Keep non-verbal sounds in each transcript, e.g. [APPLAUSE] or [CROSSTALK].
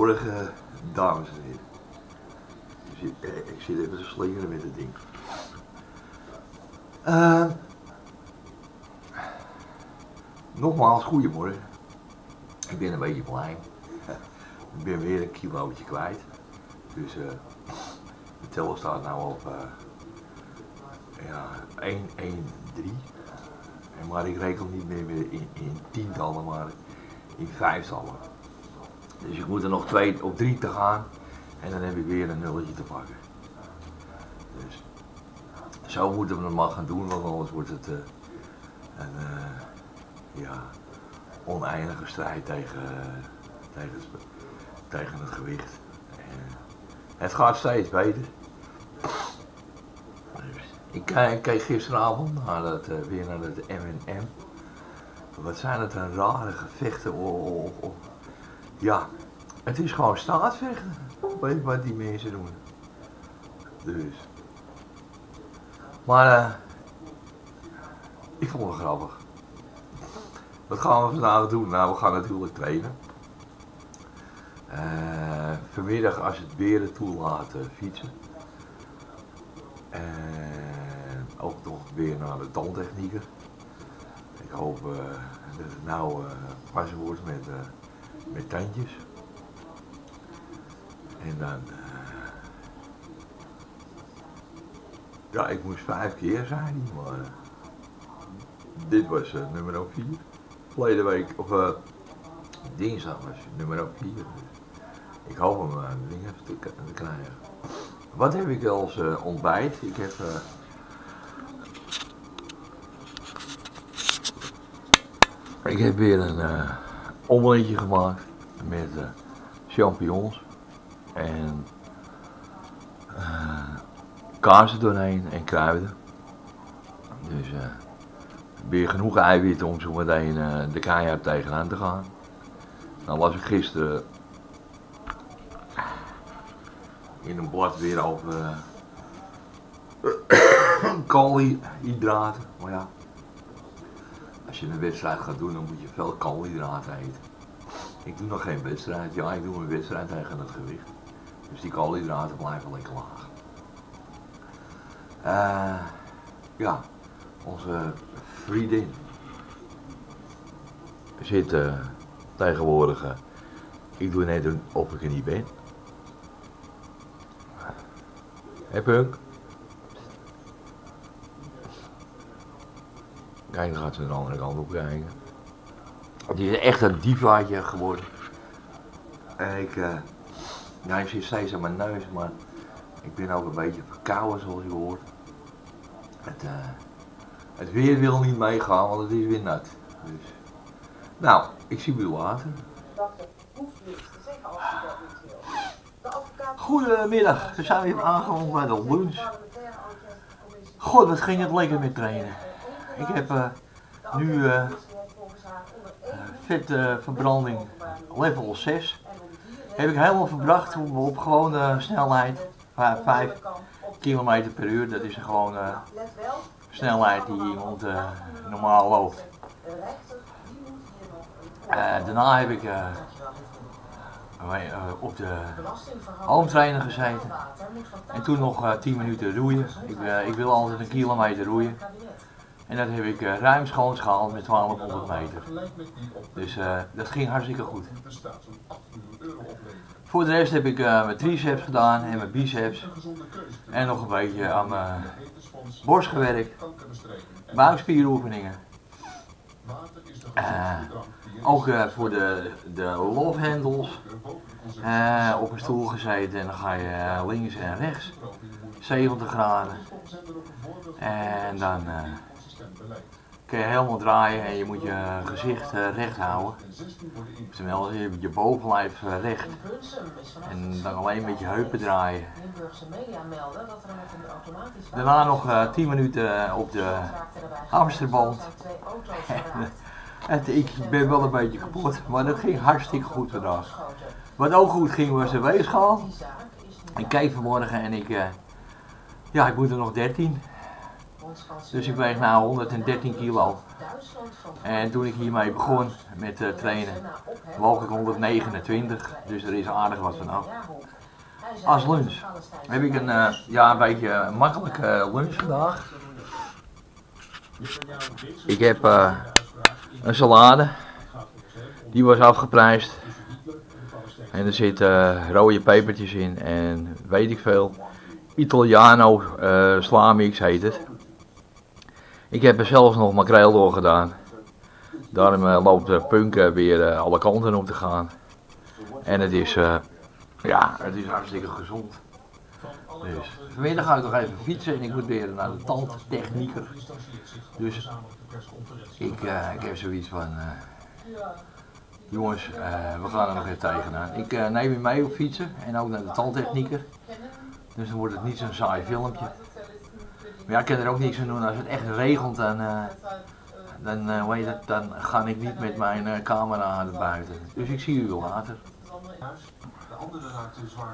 Morgen, dames en heren. Ik zit, eh, ik even te slingeren met het ding. Eh, nogmaals, goedemorgen. Ik ben een beetje blij. [LAUGHS] Ik ben weer een kilootje kwijt. Dus eh, de teller staat nou op eh ja, 1, 1, 3. En Maar ik reken niet meer in tientallen, maar in vijftallen. Dus ik moet er nog twee op drie te gaan. En dan heb ik weer een nulletje te pakken. Dus zo moeten we het maar gaan doen, want anders wordt het eh, een eh, ja, oneindige strijd tegen, eh, tegen, het, tegen het gewicht. En het gaat steeds beter. Dus ik, ik keek gisteravond naar dat, weer naar het M&M. Wat zijn het een rare gevechten. o- o- o- Ja, het is gewoon je wat die mensen doen. Dus. Maar eh, ik vond het grappig. Wat gaan we vandaag doen? Nou, we gaan natuurlijk trainen. Eh, vanmiddag, als het weer het toelaat, eh, fietsen. En ook nog weer naar de tandtechnieker. Ik hoop dat het nou pas wordt met, met tandjes. En dan... eh, ja, ik moest vijf keer zijn, maar... eh, dit was eh, nummer 4. Verleden week, of eh, dinsdag was nummer 4. Dus ik hoop hem uh, even te, te krijgen. Wat heb ik als ontbijt? Ik heb... ik heb weer een omeletje gemaakt met eh, champignons en eh kaas er doorheen en kruiden. Dus eh weer genoeg eiwitten om zo meteen eh, de keihard tegenaan te gaan. Nou las ik gisteren in een blad weer over eh, [COUGHS] koolhydraten. Maar ja, als je een wedstrijd gaat doen, dan moet je veel koolhydraten eten. Ik doe nog geen wedstrijd. Ja, ik doe een wedstrijd tegen het gewicht. Dus die koolhydraten blijven lekker laag. Eh, ja, onze vriendin zit eh, tegenwoordig. eh, ik doe net of ik er niet ben. Hé Punk? Kijk, dan gaat ze de andere kant op kijken. Het is echt een diepwaardje geworden. En ik, eh, ja, ik zit steeds aan mijn neus, maar ik ben ook een beetje verkouden zoals je hoort. Het, eh, het weer wil niet meegaan, want het is weer nat. Dus. Nou, ik zie u later. Dokter hoeft niks te zeggen als hij dat niet wil. De advocaat... Goedemiddag, we zijn weer aangekomen bij de lunch. God, wat ging het lekker met trainen. Ik heb eh, nu eh, haar onder één vetverbranding level 6. en om die Heb ik helemaal verbracht op, gewone snelheid. 5 km per uur, dat is gewoon eh, snelheid die iemand eh, normaal loopt. Eh, daarna heb ik eh, eh, op de hometrainer gezeten. En toen nog eh 10 minuten roeien. Ik, eh, ik wil altijd een kilometer roeien. En dat heb ik eh, ruim schoons gehaald met 1200 meter. Dus eh, dat ging hartstikke goed. Voor de rest heb ik eh, mijn triceps gedaan en mijn biceps. En nog een beetje aan mijn borst gewerkt. Buikspieroefeningen. Ook voor de, de love op een stoel gezeten en dan ga je links en rechts. 70 graden. En dan eh, kun je helemaal draaien en je moet je gezicht eh, recht houden. Terwijl je, je bovenlijf eh, recht. En dan alleen met je heupen draaien. Daarna nog eh 10 minuten eh, op de hamsterband. [LAUGHS] ik ben wel een beetje kapot, maar dat ging hartstikke goed vandaag. Wat ook goed ging was de weegschaal. Ik keek vanmorgen en ik, ja, ik moet er nog 13. Dus ik weeg nu 113 kilo. En toen ik hiermee begon met eh, trainen, woog ik 129, dus er is aardig wat vanaf. Als lunch heb ik een, eh, ja, een beetje makkelijke eh, lunch vandaag. Ik heb een salade, die was afgeprijsd. En er zitten rode pepertjes in en weet ik veel. Italiano slamix heet het. Ik heb er zelfs nog makreel door gedaan. Daarom eh, loopt de punk eh, weer eh, alle kanten op te gaan. En het is, eh, ja, het is hartstikke gezond. Dus vanmiddag ga ik nog even fietsen en ik moet weer naar de tandtechnieker. Dus ik, eh, ik heb zoiets van, eh, jongens, eh, we gaan er nog even tegenaan. Ik eh, neem je mee op fietsen en ook naar de tandtechnieker. Dus dan wordt het niet zo'n saai filmpje. Maar ja, ik kan er ook niks aan doen. Als het echt regent, dan, eh, dan, eh, hoe heet het, dan ga ik niet met mijn eh, camera naar buiten. Dus ik zie u wel later.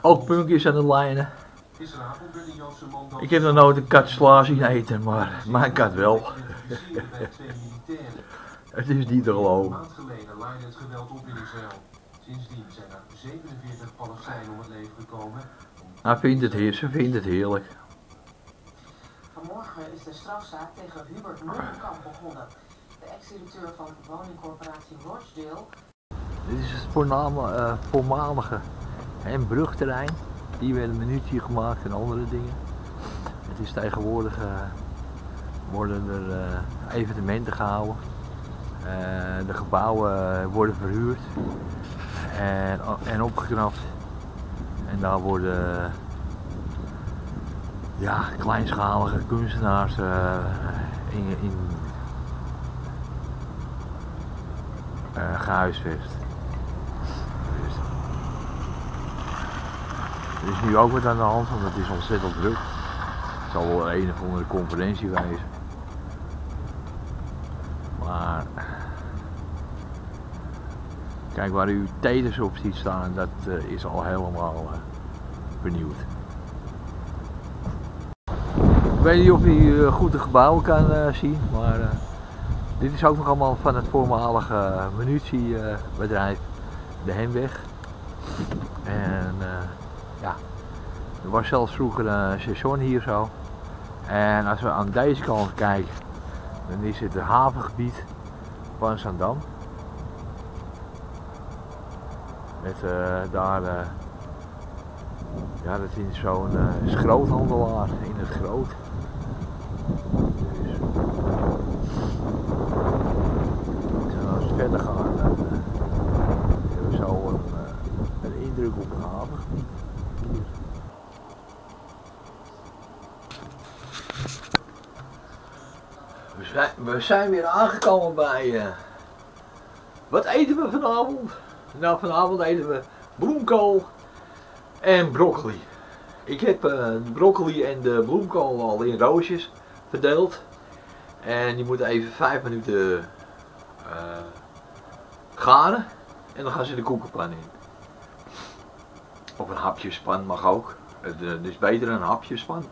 Ook Punk is aan de lijnen. Ik heb nog nooit een kat sla zien eten, maar mijn kat wel. [LAUGHS] Het is niet te Een geloven. maand geleden laaide het geweld op in Israël. Sindsdien zijn er 47 Palestijnen om het leven gekomen. Hij vindt het heer, ze vindt het heerlijk. Is de strafzaak tegen Hubert Nonnenkamp begonnen. De ex-directeur van woningcorporatie Rochdale Dit is het voorname, eh, voormalige en brugterrein. Hier werden munitie gemaakt en andere dingen. Het is tegenwoordig, eh, worden er eh, evenementen gehouden. Eh, de gebouwen worden verhuurd en, en opgeknapt. En daar worden ja, kleinschalige kunstenaars eh, in, in eh, gehuisvest. Dus, er is nu ook wat aan de hand, want het is ontzettend druk. Het zal wel een of andere conferentie wezen. Maar kijk waar u Teters op ziet staan, dat eh, is al helemaal vernieuwd. Weet niet of u eh, goed de gebouwen kan eh, zien, maar eh, dit is ook nog allemaal van het voormalige munitiebedrijf, de Hemweg. En ja, er was zelfs vroeger een station hier zo. En als we aan deze kant kijken, dan is het het havengebied van Zandam. Met daar, ja dat is zo'n eh, schroothandelaar in het groot. Dus, en als we verder gaan, dan eh, hebben we zo een, eh, een indruk op het havengebied. Hier. We we zijn weer aangekomen bij. eh, wat eten we vanavond? Nou, vanavond eten we bloemkool en broccoli. Ik heb de broccoli en de bloemkool al in roosjes verdeeld. En die moeten even 5 minuten eh, garen. En dan gaan ze de koekenpan in. Of een hapjespan mag ook. Het is beter een hapjespan.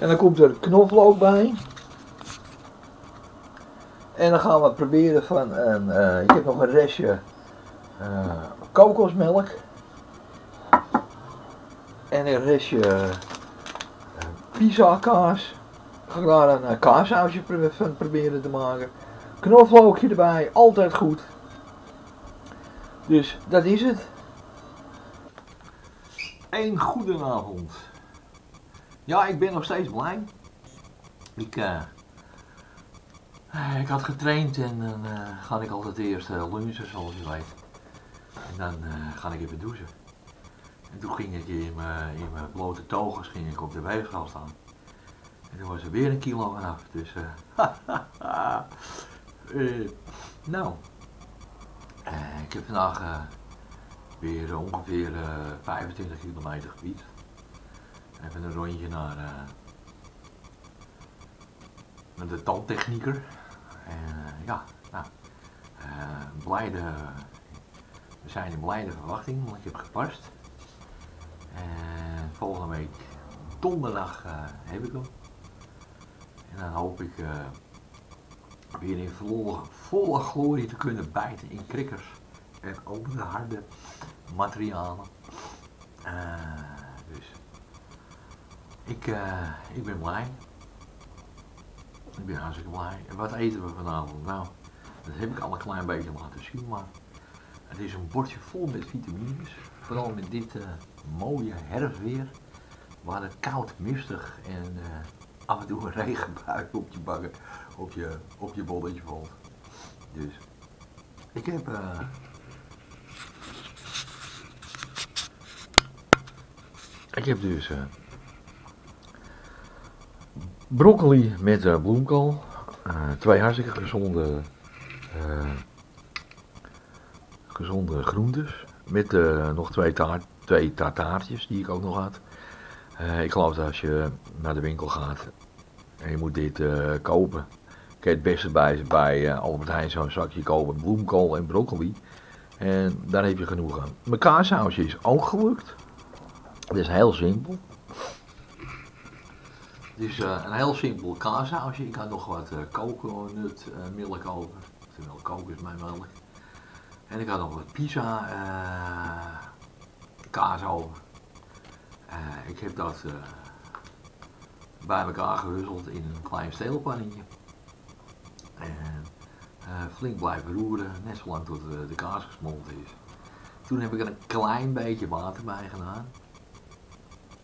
En dan komt er knoflook bij. En dan gaan we proberen van een. eh, ik heb nog een restje eh, kokosmelk. En een restje uh, pizza kaas. Ga ik daar een uh, kaassausje pro- van proberen te maken. Knoflookje erbij, altijd goed. Dus dat is het. Een goedenavond. Ja, ik ben nog steeds blij. Ik, eh, eh, ik had getraind en dan eh, ga ik altijd eerst eh, lunchen, zoals je weet. En dan eh, ga ik even douchen. En toen ging ik in mijn, blote togens ging ik op de weegschaal staan. En toen was er weer een kilo vanaf. Dus, eh, [LAUGHS] eh, nou, eh, ik heb vandaag eh, weer ongeveer eh, 25 kilometer gefietst. Even een rondje naar, eh, naar de tandtechnieker. En eh, ja, nou, eh, blijde, we zijn in blijde verwachting, want ik heb gepast. En volgende week donderdag eh, heb ik hem. En dan hoop ik weer in volle, volle glorie te kunnen bijten in krikkers en andere harde materialen. Dus ik, ik ben blij. Ik ben hartstikke blij. En wat eten we vanavond? Nou, dat heb ik al een klein beetje laten zien, maar het is een bordje vol met vitamines. Vooral met dit eh, mooie herfstweer, waar het koud, mistig en af en toe een [LAUGHS] regenbui op je bakken, op je, op je bolletje valt. Dus ik heb Ik heb dus broccoli met uh, bloemkool. Uh, twee hartstikke gezonde, gezonde groentes. Met nog twee, taart, twee tartaartjes die ik ook nog had. ik geloof dat als je naar de winkel gaat en je moet dit kopen. Kun je het beste bij, bij Albert Heijn zo'n zakje kopen. Bloemkool en broccoli. En daar heb je genoeg aan. Mijn kaassausje is ook gelukt. Het is heel simpel. Het is uh, een heel simpel kaassausje. Ik had nog wat uh, over. Terwijl kokos mijn melk. En ik had nog wat pizza kaas over. ik heb dat bij elkaar gehuzzeld in een klein steelpannetje. En flink blijven roeren, net zolang tot de kaas gesmolten is. Toen heb ik er een klein beetje water bij gedaan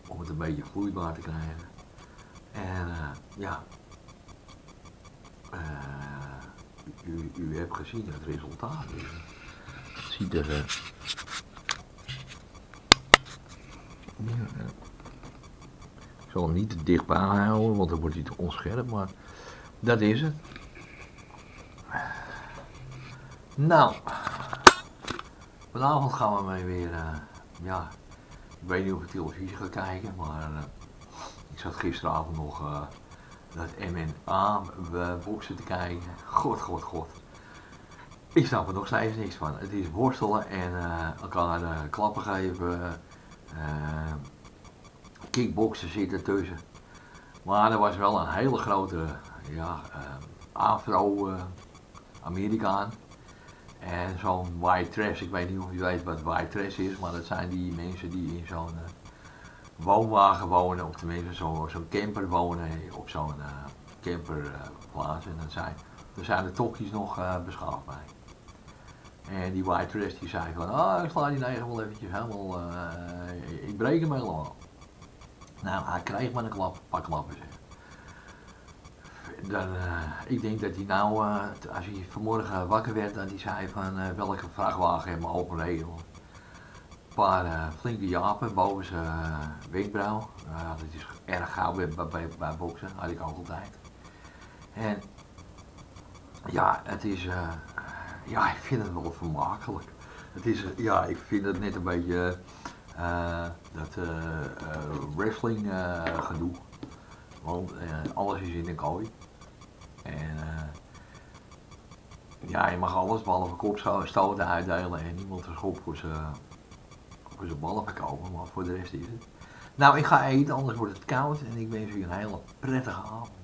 om het een beetje vloeibaar te krijgen. En uh, ja, uh, u, u hebt gezien het resultaat. Het ziet er. Ja, ik zal hem niet te dichtbij houden, want dan wordt hij te onscherp, maar dat is het. Nou, vanavond gaan we mee weer, ja, ik weet niet of ik televisie ga kijken, maar zat gisteravond nog uh, dat MMA boksen te kijken. God, god, god. Ik snap er nog steeds niks van. Het is worstelen en uh, elkaar klappen geven. kickboksen zitten tussen. Maar er was wel een hele grote ja, Afro-Amerikaan. En zo'n white trash, ik weet niet of je weet wat white trash is, maar dat zijn die mensen die in zo'n uh, woonwagen wonen, of tenminste zo'n zo camper wonen, op zo'n uh, camperplaats. en dan zijn, er zijn de tokkies nog uh, beschaafd bij. En die white trash die zei van, ah, ik sla die negen wel eventjes helemaal, ik breek hem helemaal. Nou, hij kreeg maar een klap, een paar klappen dan, ik denk dat hij nou, als hij vanmorgen wakker werd, dat hij zei van welke vrachtwagen hem openreden. Paar flinke japen boven zijn wenkbrauw. dat is erg gauw bij, bij, bij boksen, had ik altijd. En ja, het is, ja, ik vind het wel vermakelijk. Het is, ja, ik vind het net een beetje dat wrestling gedoe. Want alles is in een kooi. En uh, ja, je mag alles behalve kopstoten uitdelen en niemand een schop voor zijn voor ballen verkopen, maar voor de rest is het. Nou, ik ga eten, anders wordt het koud en ik wens u een hele prettige avond.